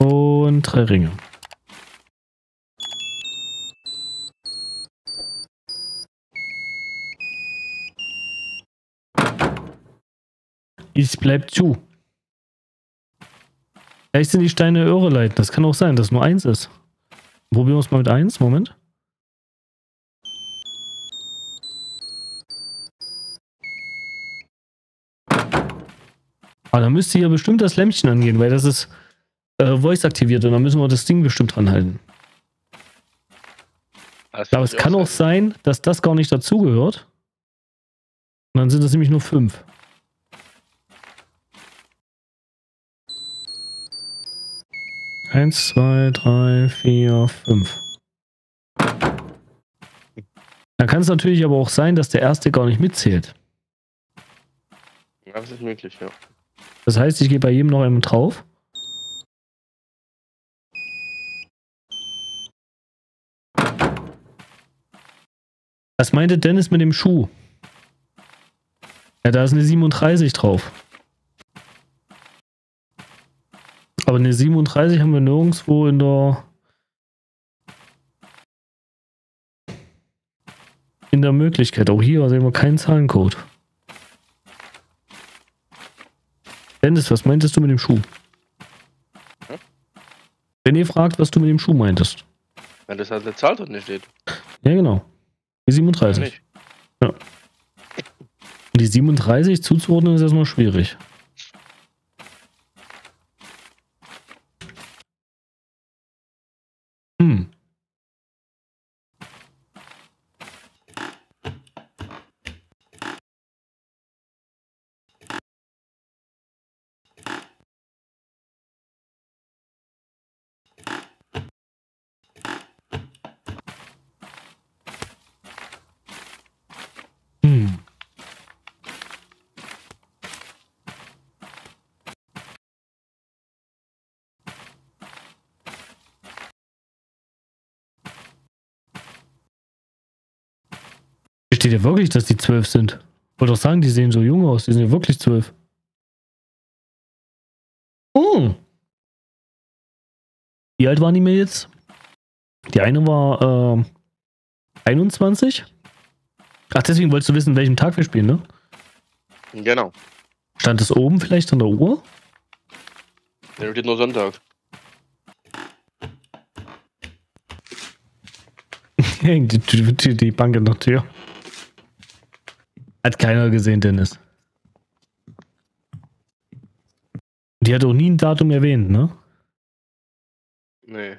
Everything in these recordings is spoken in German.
Und drei Ringe. Ich bleib zu. Vielleicht sind die Steine irreleitend. Das kann auch sein, dass nur eins ist. Probieren wir es mal mit eins. Moment. Aber dann müsste hier bestimmt das Lämpchen angehen, weil das ist äh, Voice aktiviert und dann müssen wir das Ding bestimmt dran halten. Aber es kann auch sein, dass das gar nicht dazugehört. Und dann sind es nämlich nur fünf. Eins, zwei, drei, vier, fünf. Dann kann es natürlich aber auch sein, dass der erste gar nicht mitzählt. Ja, das ist möglich, ja. Das heißt, ich gehe bei jedem noch einmal drauf. Was meinte Dennis mit dem Schuh? Ja, da ist eine 37 drauf. Aber eine 37 haben wir nirgendwo in der in der Möglichkeit. Auch hier sehen wir keinen Zahlencode. Dennis, was meintest du mit dem Schuh? Hm? René fragt, was du mit dem Schuh meintest. Wenn das halt eine Zahl drin steht. Ja, genau. Die 37. Ja. Und die 37 zuzuordnen ist erstmal schwierig. Hm. Steht ja wirklich, dass die zwölf sind. Ich wollte doch sagen, die sehen so jung aus. Die sind ja wirklich zwölf. Oh. Wie alt waren die mir jetzt? Die eine war äh, 21. Ach, deswegen wolltest du wissen, welchen Tag wir spielen, ne? Genau. Stand es oben vielleicht an der Uhr? Ja, steht nur Sonntag. die, die, die Bank in der Tür. Hat keiner gesehen, Dennis. Die hat auch nie ein Datum erwähnt, ne? Nee.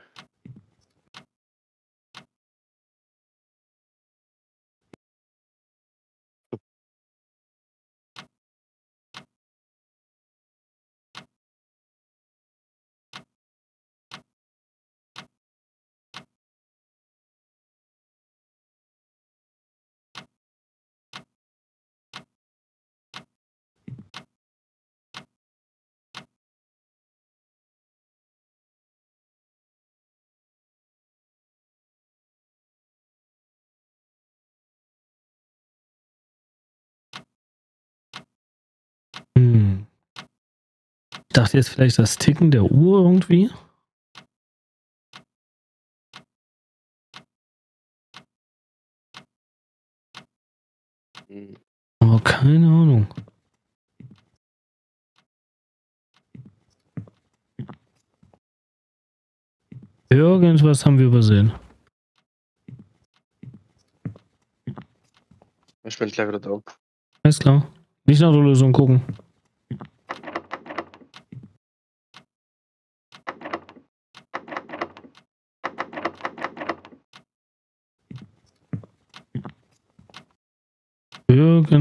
Ich dachte jetzt vielleicht das Ticken der Uhr irgendwie. Aber keine Ahnung. Irgendwas haben wir übersehen. Ich bin gleich wieder da. Alles klar. Nicht nach der Lösung gucken.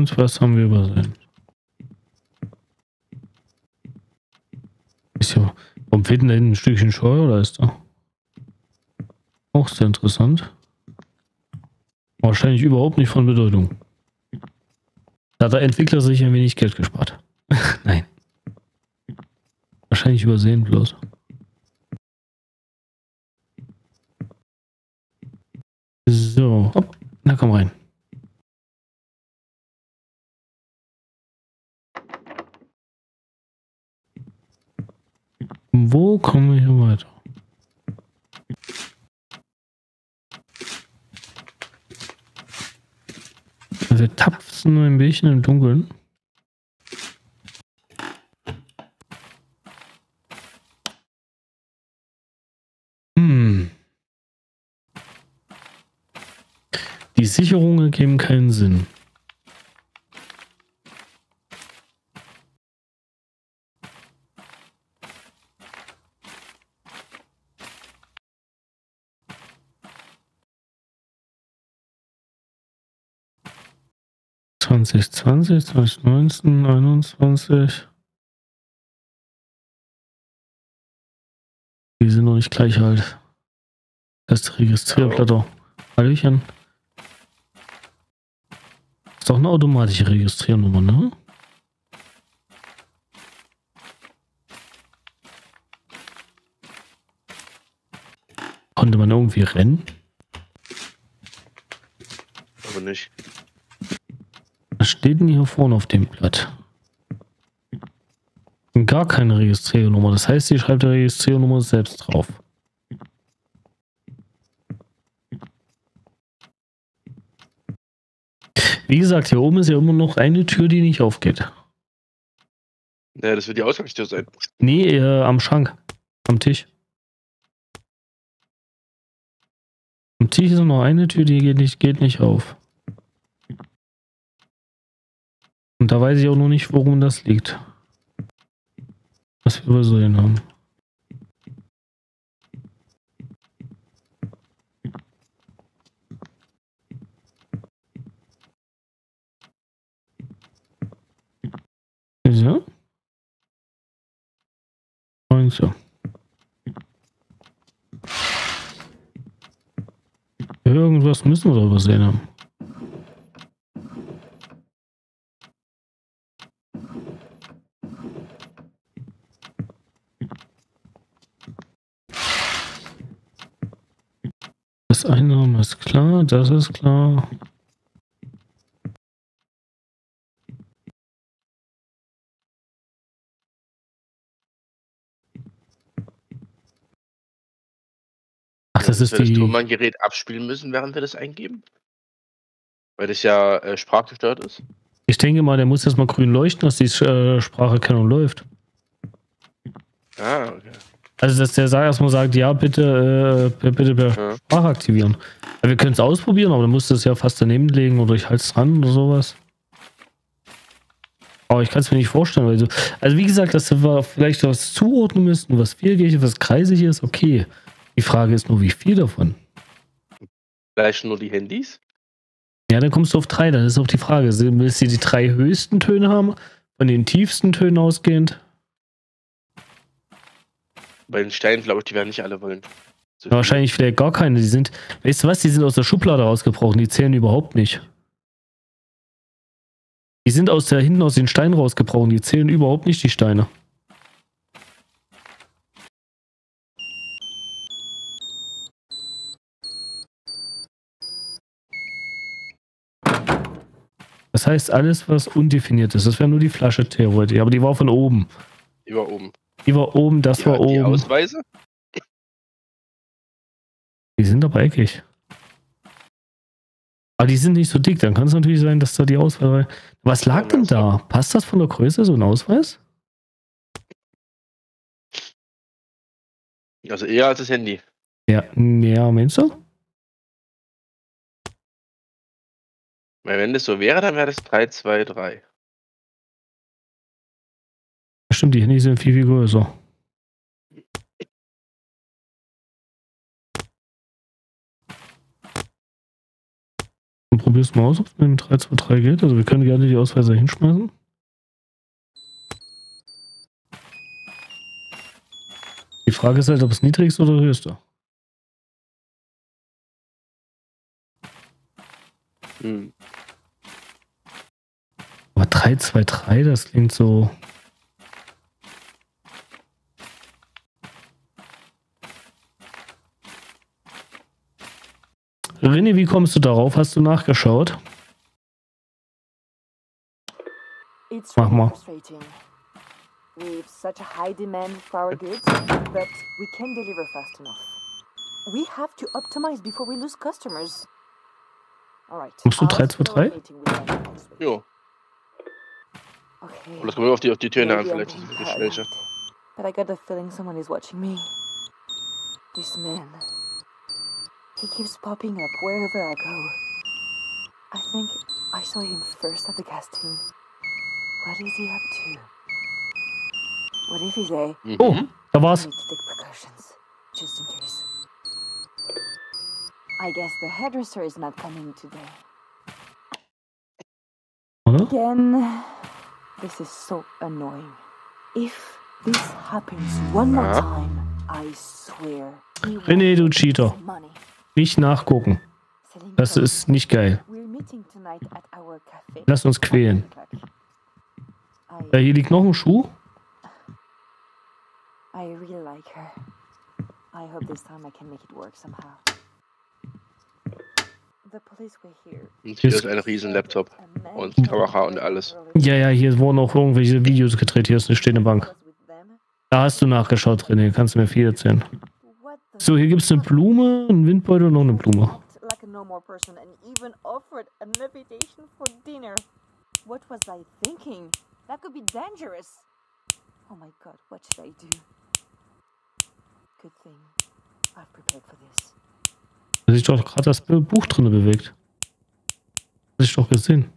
Irgendwas haben wir übersehen. Ist ja, warum fehlt denn da hinten ein Stückchen Steuerleiste? Auch sehr interessant. Wahrscheinlich überhaupt nicht von Bedeutung. Da hat der Entwickler sich ein wenig Geld gespart. Nein. Wahrscheinlich übersehen bloß. So, hopp, na komm rein. Wo kommen wir hier weiter? Also wir bisschen im Dunkeln. Hm. Die Sicherungen geben keinen Sinn. Zwanzig zwanzig, zwanzig neunzehn, einundzwanzig. Die sind noch nicht gleich alt. Das ist Registrierblätter. Hallöchen. Ist doch eine automatische Registriernummer, ne? Konnte man irgendwie rennen? Aber nicht. Steht denn hier vorne auf dem Blatt? Gar keine Registriernummer. Das heißt, sie schreibt die Registriernummer selbst drauf. Wie gesagt, hier oben ist ja immer noch eine Tür, die nicht aufgeht. Ja, das wird die Ausgangstür sein. Nee, äh, am Schrank. Am Tisch. Am Tisch ist noch eine Tür, die geht nicht, geht nicht auf. Und da weiß ich auch noch nicht, worum das liegt. Was wir übersehen haben. So. Und so. Irgendwas müssen wir doch übersehen haben. Das Einnahmen ist klar, das ist klar. Ach, das ist wir das die. Tonbandgerät abspielen müssen, während wir das eingeben? Weil das ja äh, sprachgesteuert ist. Ich denke mal, der muss jetzt mal grün leuchten, dass die äh, Spracherkennung läuft. Ah, okay. Also, dass der sagt, erstmal sagt, ja, bitte, äh, bitte per Ja. Sprache aktivieren. Ja, wir können es ausprobieren, aber dann musst du es ja fast daneben legen oder ich halte es dran oder sowas. Aber ich kann es mir nicht vorstellen, weil so, also wie gesagt, dass wir vielleicht was zuordnen müssen, was viergängig, was kreisig ist, okay. Die Frage ist nur, wie viel davon? Vielleicht nur die Handys? Ja, dann kommst du auf drei, dann ist auch die Frage, willst du die drei höchsten Töne haben, von den tiefsten Tönen ausgehend? Bei den Steinen, glaube ich, die werden nicht alle wollen. So wahrscheinlich vielleicht gar keine. Die sind, weißt du was, die sind aus der Schublade rausgebrochen, die zählen überhaupt nicht. Die sind aus der hinten aus den Steinen rausgebrochen, die zählen überhaupt nicht die Steine. Das heißt, alles, was undefiniert ist, das wäre nur die Flasche theoretisch, aber die war von oben. Die war oben. Die war oben, das Die, war die oben. Ausweise? Die sind aber eckig. Aber die sind nicht so dick, dann kann es natürlich sein, dass da die Auswahl. Was lag denn da? Passt das von der Größe, so ein Ausweis? Also eher als das Handy. Ja, ja, meinst du? Weil wenn das so wäre, dann wäre das 3, 2, 3. Stimmt, die Handys sind viel, viel größer. Dann probier's mal aus, ob es mit dem 323 geht. Also wir können gerne die Ausweise hinschmeißen. Die Frage ist halt, ob es niedrigste oder höchste. Hm. Aber 323, das klingt so. René, wie kommst du darauf? Hast du nachgeschaut? It's Mach mal. We've such a high demand for our goods, but we can't deliver fast enough. We have to optimize before we lose customers. Alright. Musst du I'll 3, 2, schedule a 3? meeting with them next week. Jo. Okay. Und das kommt auf die, auf die Töne an, Maybe I'm vielleicht ist es paranoid, But I got the feeling someone is watching me. This man. He keeps popping up wherever I go. I think I saw him first at the casting. What is he up to? What if he's a Mhm. Oh, da I war's. need to take precautions, just in case. I guess the hairdresser is not coming today. Oder? Again, this is so annoying. If this happens one more time, I swear. he won't René, du get Cheater. money. Nicht nachgucken. Das ist nicht geil. Lass uns quälen. Ja, hier liegt noch ein Schuh. Und hier Ist- ein riesen Laptop. Und Kamera und alles. Ja, ja, hier wurden auch irgendwelche Videos gedreht. Hier ist eine stehende Bank. Da hast du nachgeschaut, René. Kannst du mir viel erzählen. So, hier gibt es eine Blume, einen Windbeutel und noch eine Blume. Like a normal person and even offered an invitation for dinner. What was I thinking? That could be dangerous. Oh my god, what should I do? Good thing I've prepared for this. Da sich doch gerade das Buch drin bewegt. Hab ich doch gesehen.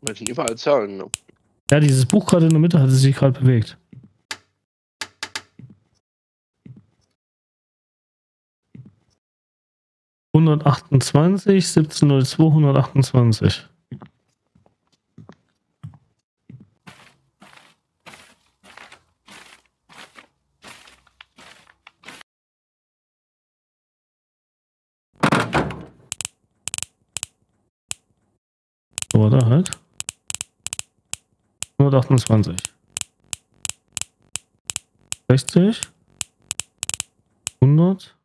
Man sind überall Zahlen. Ne? Ja, dieses Buch gerade in der Mitte hat es sich gerade bewegt. Hundertachtundzwanzig, siebzehnhundertzwei, hundertachtundzwanzig. So, da halt. 128. 60. 100.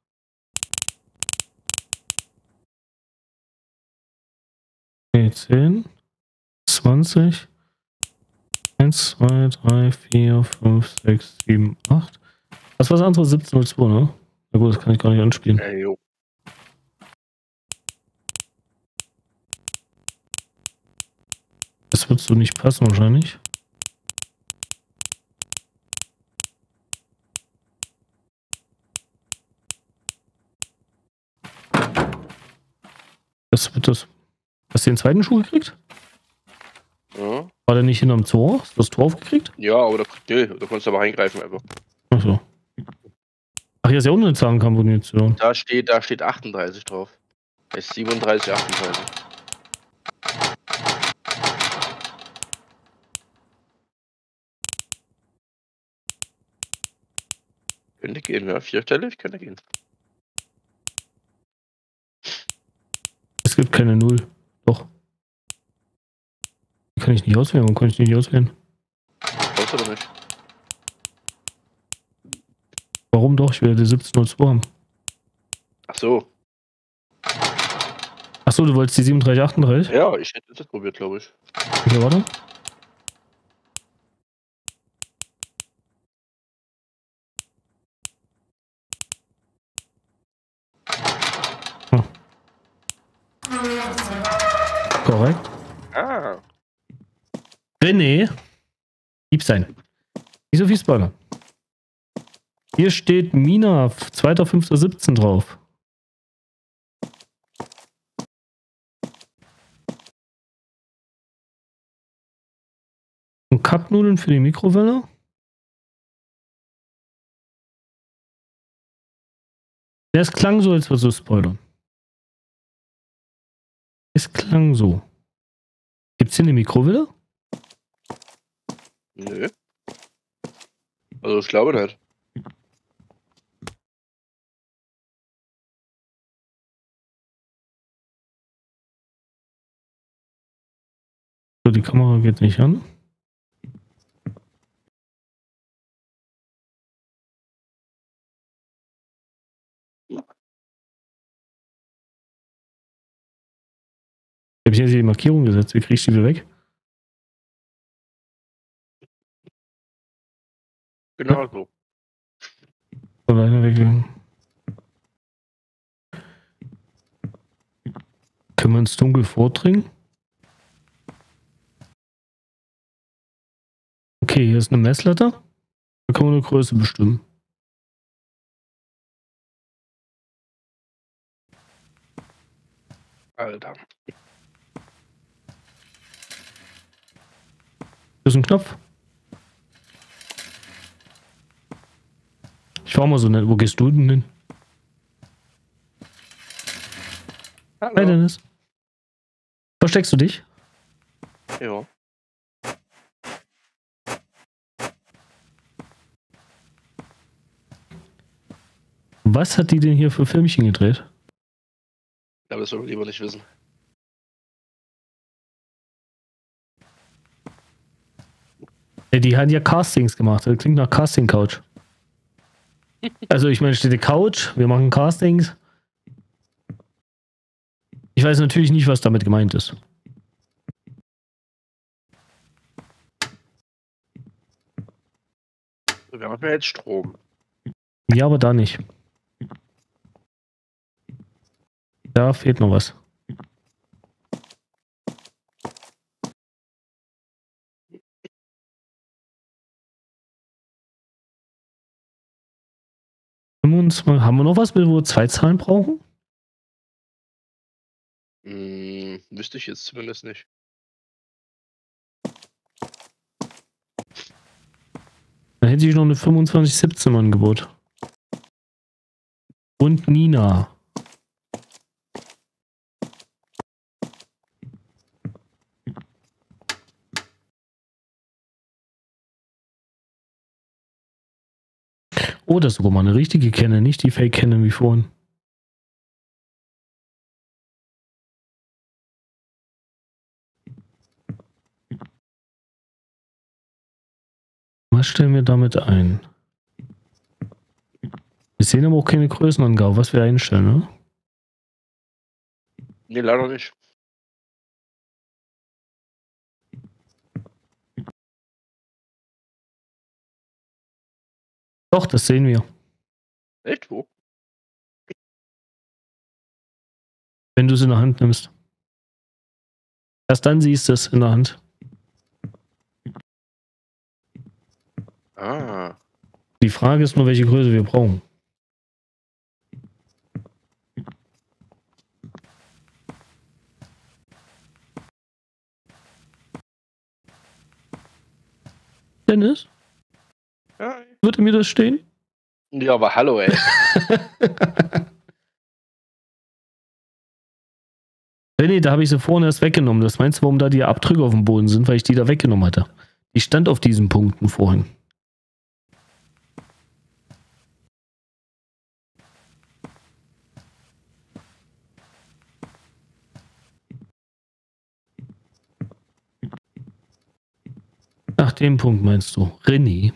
Okay, 10. 20. 1, 2, 3, 4, 5, 6, 7, 8. Was war das andere? 1702, ne? Na gut, das kann ich gar nicht anspielen. Ey, jo. Das wird so nicht passen wahrscheinlich. Das wird das. Hast du den zweiten Schuh gekriegt? Ja. War der nicht hinterm Tor? Hast du das Tor aufgekriegt? ja, aber da, nö, da konntest du aber reingreifen einfach. Achso. Ach, hier ist ja auch eine Zahlenkombination. Da steht, da steht 38 drauf. Es ist 37, 38. Könnte gehen, ja. Vierstellig könnte gehen. Es gibt keine Null. Kann ich nicht auswählen. Warum kann ich die nicht auswählen? Brauchst du doch nicht. Warum doch? Ich will die 1702 haben. Ach so. Achso, du wolltest die 3738? Ja, ich hätte das probiert, glaube ich. Okay, warte. Hm. Korrekt. Ah. René. Lieb sein. Nicht so viel Spoiler. Hier steht Mina 2.5.17 drauf. Und Cup-Nudeln für die Mikrowelle. Ja, Es klang so, als würdest du spoilern. Es klang so. Gibt's hier eine Mikrowelle? Nö. Also ich glaube nicht. So, die Kamera geht nicht an. Habe ich jetzt die Markierung gesetzt? Wie kriege ich die wieder weg? Genau so. Alleine weggegangen. Können wir ins Dunkel vordringen? Okay, hier ist eine Messlatte. Da kann man eine Größe bestimmen. Alter. Hier ist ein Knopf. Ich war mal so nett. Wo gehst du denn hin? Hi Hallo. Dennis. Versteckst du dich? Ja. Was hat die denn hier für Filmchen gedreht? Aber das wollen wir lieber nicht wissen. Ja, die hat ja Castings gemacht. Das klingt nach Casting Couch. Also ich meine, steht die Couch, wir machen Castings. Ich weiß natürlich nicht, was damit gemeint ist. Wir haben ja jetzt Strom. Ja, aber da nicht. Da fehlt noch was. Fünfundzwanzig- Haben wir noch was, wo wir zwei Zahlen brauchen? Hm, wüsste ich jetzt zumindest nicht. Dann hätte ich noch eine 2517 im Angebot. Und Nina. Oh, das ist sogar mal eine richtige Kenne, nicht die Fake Kenne wie vorhin. Was stellen wir damit ein? Wir sehen aber auch keine Größenangabe, was wir einstellen, ne? Nee, leider nicht. Doch, das sehen wir. Echt? Wo? Wenn du es in der Hand nimmst. Erst dann siehst du es in der Hand. Ah. Die Frage ist nur, welche Größe wir brauchen. Dennis, würde mir das stehen? ja aber hallo, ey. René, da habe ich sie vorne erst weggenommen. Das meinst du, warum da die Abdrücke auf dem Boden sind? Weil ich die da weggenommen hatte. Die stand auf diesen Punkten vorhin. Nach dem Punkt meinst du. René.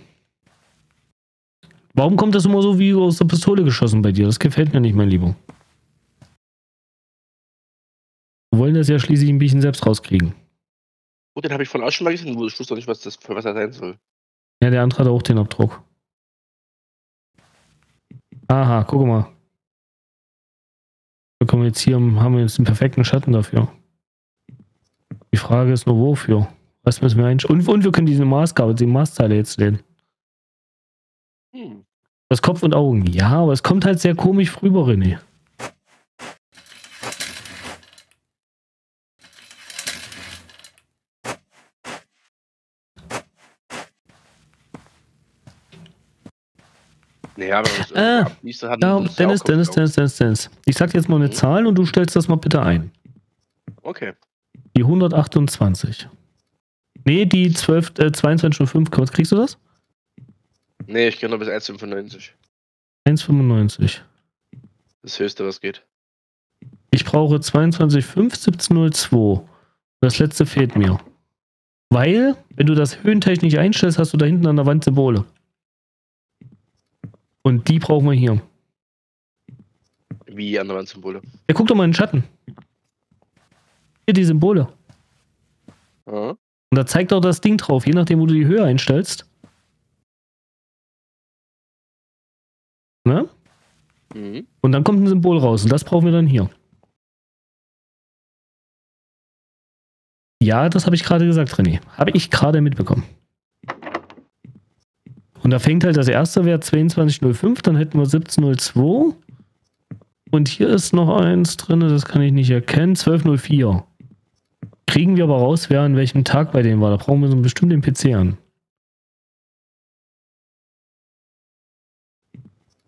Warum kommt das immer so wie aus der Pistole geschossen bei dir? Das gefällt mir nicht, mein Lieber. Wir wollen das ja schließlich ein bisschen selbst rauskriegen. Gut, den habe ich von auch schon mal gesehen. Ich wusste doch nicht, was das für was er sein soll. Ja, der andere hat auch den Abdruck. Aha, guck mal. Da kommen wir jetzt hier, haben wir jetzt den perfekten Schatten dafür. Die Frage ist nur, wofür? Was müssen wir einstellen? Und, und wir können diese Maßgabe, die Maßteile jetzt wählen. Das Kopf und Augen. Ja, aber es kommt halt sehr komisch rüber, René. Naja, man das Ah, Ja, das ja Dennis, Dennis, Dennis, Dennis, Dennis. Ich sag jetzt mal eine Mhm. Zahl und du stellst das mal bitte ein. Okay. Die 128. Nee, die 12, äh, 22.05. Was kriegst du das? Nee, ich gehe nur bis 1,95. 1,95. Das höchste, was geht. Ich brauche 22,5, 17,02. Das letzte fehlt mir. Weil, wenn du das höhentechnisch einstellst, hast du da hinten an der Wand Symbole. Und die brauchen wir hier. Wie andere Symbole. Ja, guck doch mal in den Schatten. Hier die Symbole. Ja. Und da zeigt auch das Ding drauf, je nachdem, wo du die Höhe einstellst. Ne? Mhm. Und dann kommt ein Symbol raus und das brauchen wir dann hier. Ja, das habe ich gerade gesagt, René. Habe ich gerade mitbekommen. Und da fängt halt das erste Wert 2205, dann hätten wir 1702. Und hier ist noch eins drin, das kann ich nicht erkennen, 1204. Kriegen wir aber raus, wer an welchem Tag bei denen war. Da brauchen wir so bestimmt den PC an.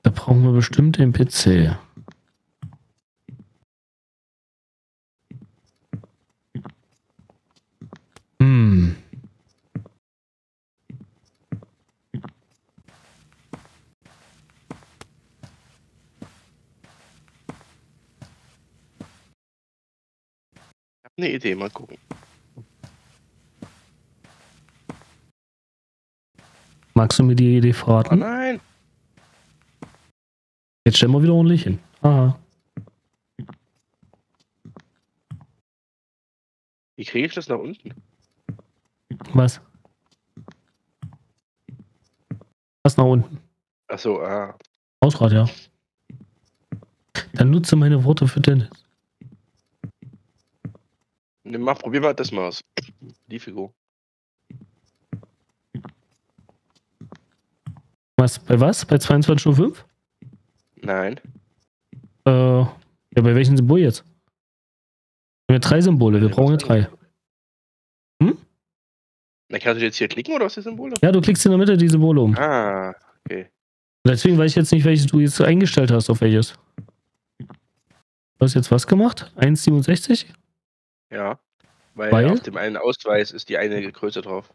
Da brauchen wir bestimmt den PC. Hm. Ich habe eine Idee, mal gucken. Magst du mir die Idee Oh verraten? nein! Jetzt stellen wir wieder ordentlich hin. Aha. Wie kriege ich das nach unten? Was? Was nach unten? Achso, ah. Ausrad, ja. Dann nutze meine Worte für Dennis. Ne, mach, probier mal das mal aus. Die Figur. Was? Bei was? Bei 22.05 Nein. Äh, ja, bei welchem Symbol jetzt? Wir haben ja drei Symbole, wir Ja, brauchen ja drei. Na, kannst du jetzt hier klicken oder was die Symbole? Ja, du klickst in der Mitte die Symbole um. Ah, okay. Deswegen weiß ich jetzt nicht, welches du jetzt eingestellt hast, auf welches. Du hast jetzt was gemacht? 1,67? Ja. Weil, Weil? auf dem einen Ausweis ist die eine Größe drauf.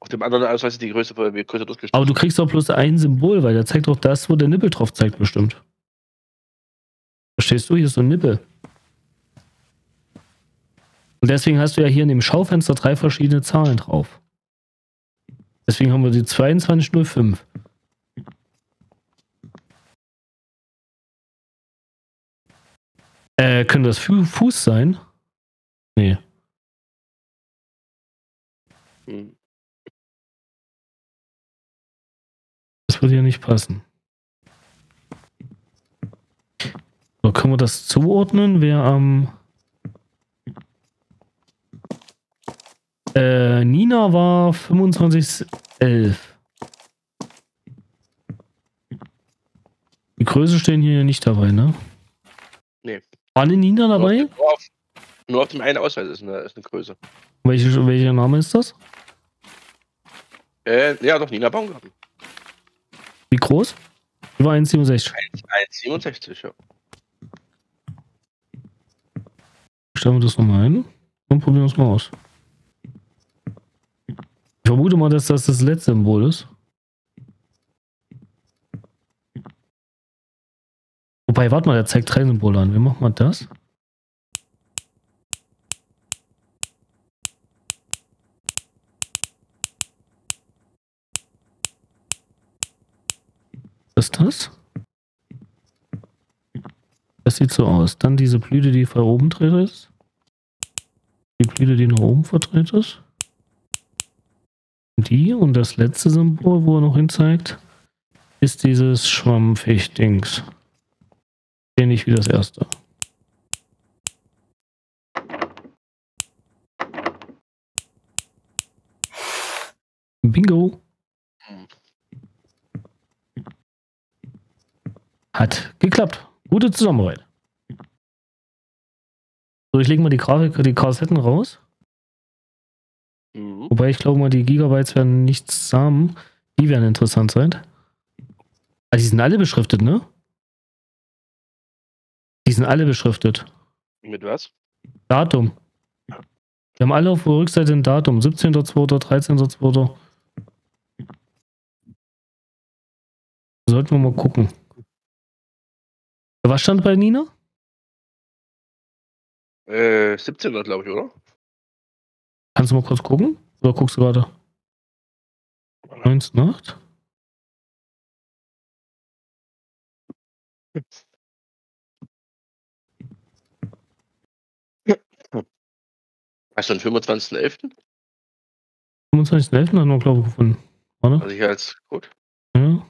Auf dem anderen Ausweis ist die Größe größer Aber durchgestrichen. du kriegst doch bloß ein Symbol, weil der zeigt doch das, wo der Nippel drauf zeigt, bestimmt. Verstehst du? Hier ist so ein Nippel. Und deswegen hast du ja hier in dem Schaufenster drei verschiedene Zahlen drauf. Deswegen haben wir die 2205. Äh, können das Fu Fuß sein? Nee. Hm. Das würde ja nicht passen. So, können wir das zuordnen? Wer am. Äh, Nina war 2511. Die Größe stehen hier nicht dabei, ne? Nee. War eine Nina dabei? Nur auf, nur auf dem einen Ausweis ist eine, ist eine Größe. Welche, welcher Name ist das? Äh, ja, doch, Nina Baumgarten. Wie groß? War 1,67. 1,67, ja. Stellen wir das nochmal ein und probieren wir es mal aus. Ich vermute mal, dass das das letzte Symbol ist. Wobei, warte mal, der zeigt drei Symbole an. Wie macht man das? Ist das? Das sieht so aus. Dann diese Blüte, die von oben dreht ist. Die Blüte, die nach oben verdreht ist. Die und das letzte Symbol, wo er noch hin zeigt, ist dieses Schwammficht-Dings. Ähnlich wie das erste. Bingo. Hat geklappt. Gute Zusammenarbeit. So, ich lege mal die Grafik, die Kassetten raus. Mhm. Wobei ich glaube mal, die Gigabytes werden nichts haben. Die werden interessant sein. Ah, die sind alle beschriftet, ne? Die sind alle beschriftet. Mit was? Datum. Wir haben alle auf der Rückseite ein Datum. 17.02., 13.02. Sollten wir mal gucken. Was stand bei Nina? Äh, 17. glaube ich, oder? Kannst du mal kurz gucken? Oder guckst du gerade? 19.8? Hast du den 25.11.? 25.11. haben wir, glaube ich, gefunden. Warte. Also hier als gut. Ja.